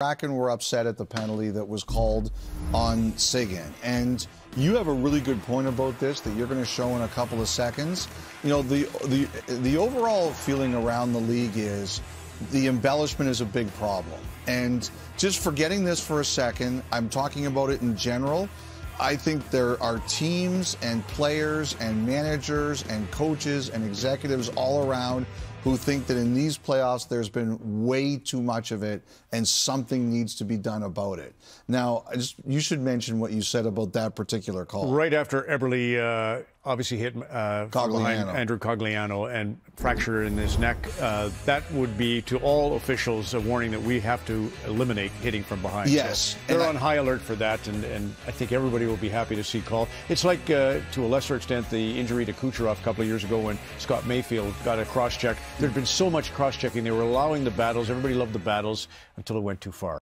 Kraken were upset at the penalty that was called on Seguin. And you have a really good point about this that you're going to show in a couple of seconds. You know, the the the overall feeling around the league is the embellishment is a big problem. And just forgetting this for a second, I'm talking about it in general. I think there are teams and players and managers and coaches and executives all around who think that in these playoffs there's been way too much of it and something needs to be done about it. Now, just, you should mention what you said about that particular call. Right after Eberle uh, obviously hit uh, Cogliano. Andrew Cogliano and fracture in his neck, uh, that would be to all officials a warning that we have to eliminate hitting from behind. Yes. So they're And on I- high alert for that, and, and I think everybody will be happy to see call. It's like, uh, to a lesser extent, the injury to Kucherov a couple of years ago when Scott Mayfield got a cross check. There'd been so much cross checking. They were allowing the battles. Everybody loved the battles until it went too far.